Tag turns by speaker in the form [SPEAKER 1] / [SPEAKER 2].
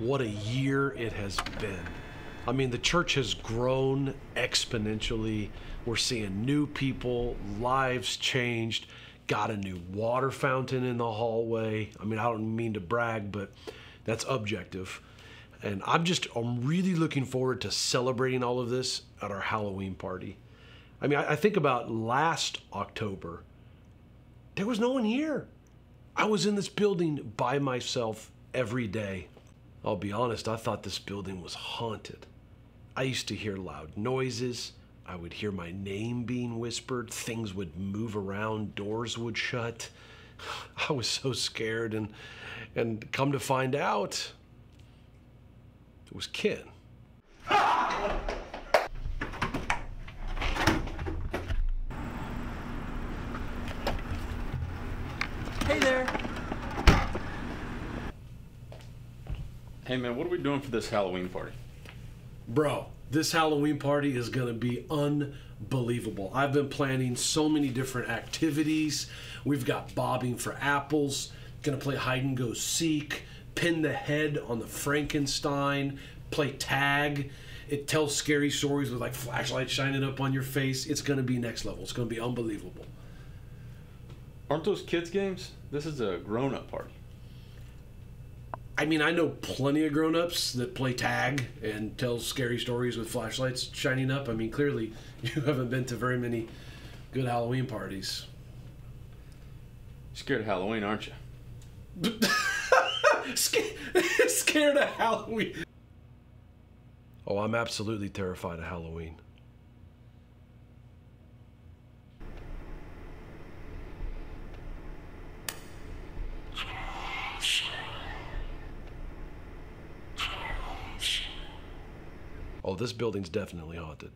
[SPEAKER 1] what a year it has been. I mean, the church has grown exponentially. We're seeing new people, lives changed, got a new water fountain in the hallway. I mean, I don't mean to brag, but that's objective. And I'm just, I'm really looking forward to celebrating all of this at our Halloween party. I mean, I, I think about last October, there was no one here. I was in this building by myself every day. I'll be honest, I thought this building was haunted. I used to hear loud noises. I would hear my name being whispered. Things would move around. Doors would shut. I was so scared, and and come to find out, it was Ken.
[SPEAKER 2] Hey there.
[SPEAKER 3] Hey man, what are we doing for this Halloween party?
[SPEAKER 1] Bro, this Halloween party is going to be unbelievable. I've been planning so many different activities. We've got bobbing for apples, going to play hide and go seek, pin the head on the Frankenstein, play tag. It tells scary stories with like flashlights shining up on your face. It's going to be next level. It's going to be unbelievable.
[SPEAKER 3] Aren't those kids games? This is a grown-up party.
[SPEAKER 1] I mean, I know plenty of grown-ups that play tag and tell scary stories with flashlights shining up. I mean, clearly you haven't been to very many good Halloween parties.
[SPEAKER 3] Scared of Halloween, aren't you?
[SPEAKER 1] Scared of Halloween. Oh, I'm absolutely terrified of Halloween. Oh, this building's definitely haunted.